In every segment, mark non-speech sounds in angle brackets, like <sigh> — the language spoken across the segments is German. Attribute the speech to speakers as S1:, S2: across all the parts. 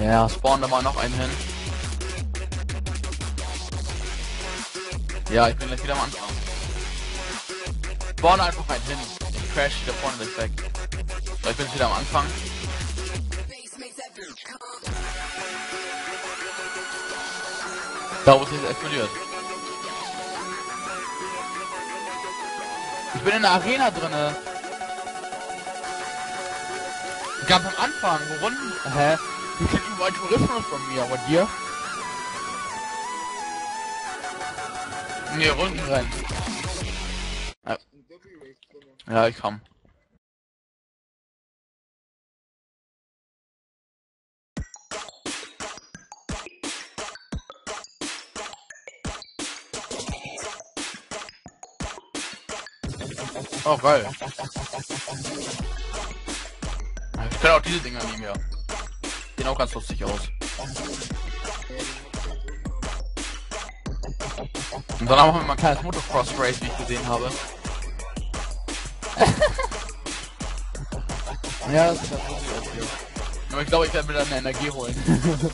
S1: Ja, spawn da mal noch einen hin. Ja, ich bin gleich wieder am Anfang. Spawn einfach einen hin. Ich crash da vorne gleich weg. So, ich bin jetzt wieder am Anfang. Da, wo es jetzt explodiert. Ich bin in der Arena drinne. Ganz am Anfang, wo Runden. Hä? Wie kriegt überall Tourismus von mir, aber dir? Nee, Rundenrennen. Ja. ja, ich komm. Oh, geil. Ich kann auch diese Dinger nehmen, ja. Sehen auch ganz lustig aus. Und dann haben wir mal ein kleines Motocross-Race, wie ich gesehen habe. <laughs> ja, das ist ganz lustig aus hier. Aber ich glaube, ich werde mir dann eine Energie holen. <laughs>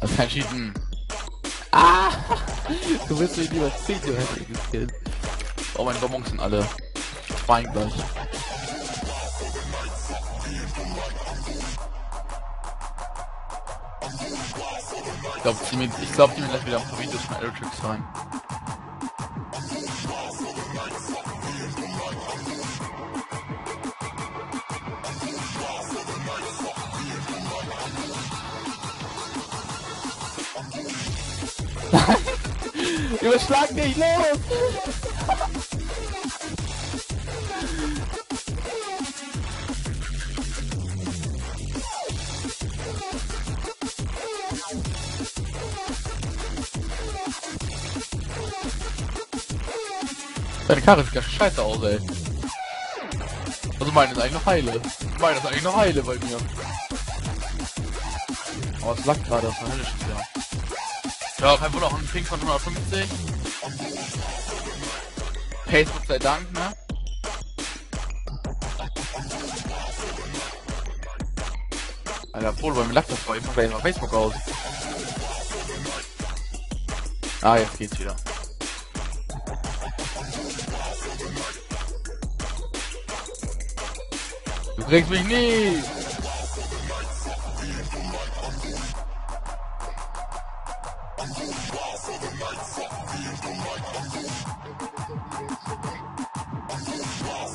S1: das kein Cheaten. Ah! <laughs> Du bist mir lieber 10 du hättest gekillt. Oh, meine Bonbons sind alle. Schwein gleich. Ich glaube, die, ich glaub, die mir gleich wieder paar Videos von Electric rein. Überschlag dich, los! Deine Karre sieht ja scheiße aus, ey. Also meine ist eigentlich noch heile. Meine ist eigentlich noch heile bei mir. Aber es lag gerade aus der Hölle schon wieder. Ja, kein Wunder, auch ein Ping von 150. Facebook sei Dank, ne? Alter, Polo, bei mir lag das vor, ich mach gleich mal Facebook aus. Ah, jetzt geht's wieder. Du kriegst mich nie!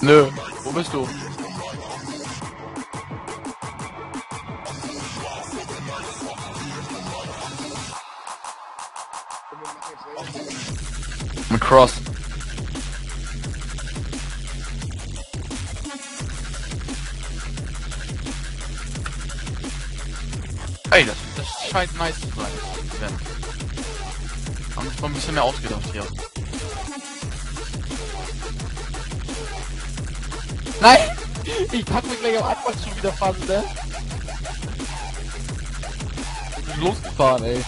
S1: Nö, wo bist du? Mit Cross. Scheint nice zu sein. Haben uns mal ein bisschen mehr ausgedacht hier. Nein! <laughs> Ich pack mich gleich am Anfang schon wieder fassen, ne? Ich bin losgefahren, ey.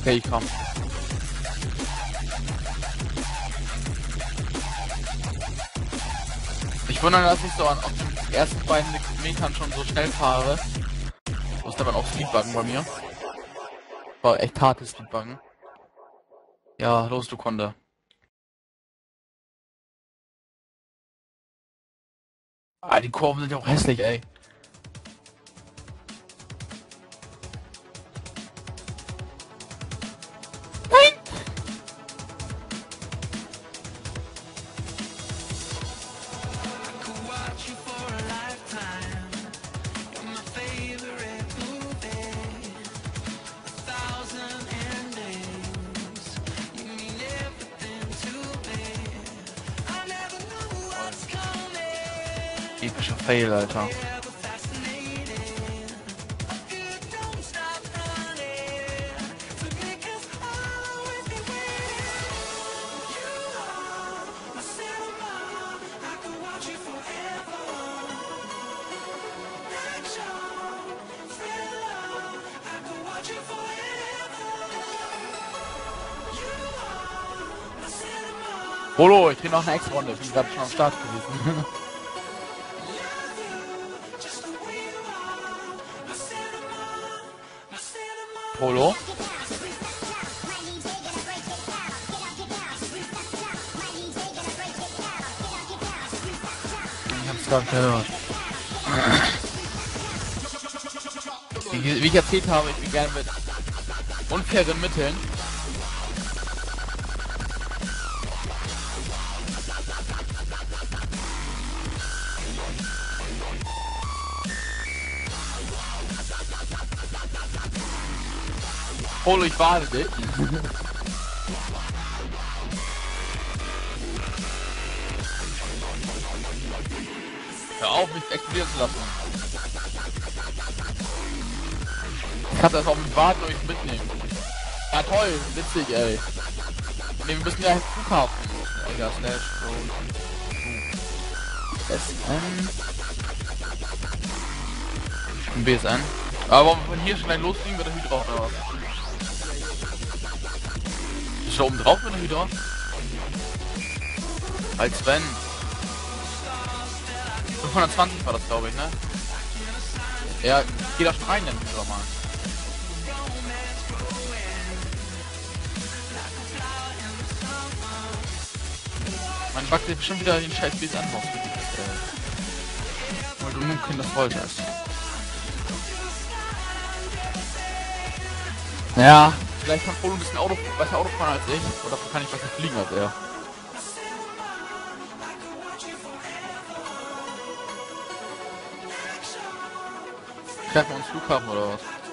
S1: Okay, ich komm. Ich wundere, dass ich so an den ersten beiden Metern schon so schnell fahre. Muss aber auch Speedbuggen bei mir. War echt hartes Speedbuggen. Ja, los du Kunde. Ah, die Kurven sind ja auch hässlich, ey. epischer Fail, Alter. Holo, ich bin noch eine Ex-Runde, ich bin gerade schon am Start gewesen. <laughs> Polo. Ich hab's gerade gehört. Wie, wie ich erzählt habe, ich bin gerne mit unfairen Mitteln Polo, ich warne dich. Hör auf, mich explodieren zu lassen. Ich kann das auf mich warten und ich mitnehmen. Ja toll, witzig, ey. Ne, wir müssen ja ins Flughafen. Egal, slash, SN. BSN. Aber wir von hier schon gleich losfliegen, wird der Hydra oder was? Ist da oben drauf mit der Hydra? Als wenn. 520 war das, glaube ich, ne? Ja, geh da schon rein, dann Hydra mal. Man backt dir bestimmt wieder den scheiß BS an, Weil du nun Kind das wolltest. Ja, vielleicht kann Polo ein bisschen Auto, besser Auto fahren als ich. Oder kann ich besser fliegen als er. Treffen wir uns Flughafen oder was?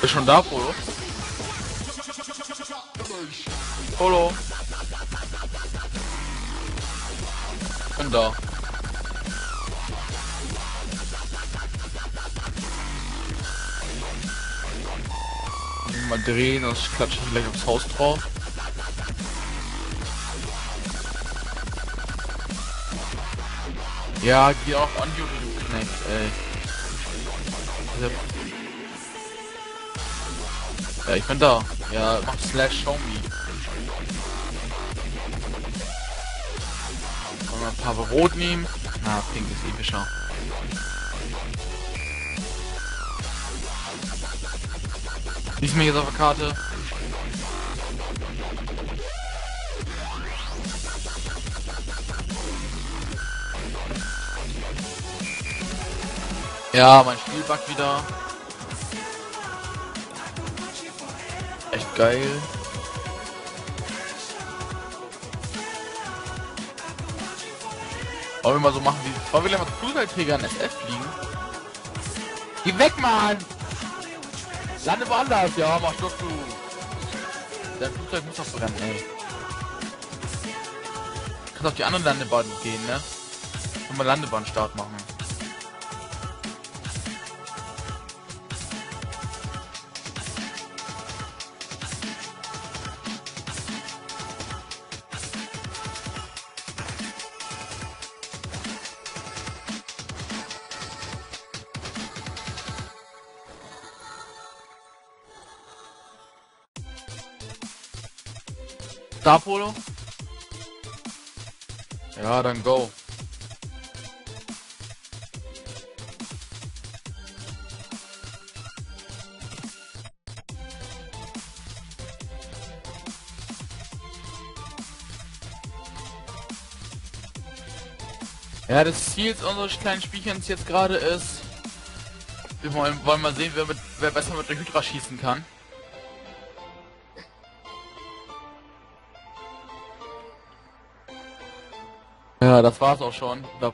S1: Bist schon da, Polo? Polo. Bin da. Mal drehen, sonst klatsche ich gleich aufs Haus drauf. Ja, geh auch an Duty, du Knecht, ey. Ja, ich bin da. Ja, mach Slash Show Me. Wollen wir ein paar Rot nehmen? Na, Pink ist epischer. Lies mir jetzt auf der Karte. Ja, mein Spiel backt wieder. Geil. Wollen wir mal so machen wie... Wollen wir gleich mal Flugzeugträger in SF fliegen? Geh weg, Mann! Lande woanders, ja, mach doch du. Dein Flugzeug muss doch brennen, ey. Kannst auf die anderen Landebahnen gehen, ne? Und mal Landebahnstart machen. Da, Polo? Ja, dann go. Ja, das Ziel unseres kleinen Spielchens jetzt gerade ist, wir wollen, wollen mal sehen, wer, mit, wer besser mit der Hydra schießen kann. Ja, das war's auch schon. Da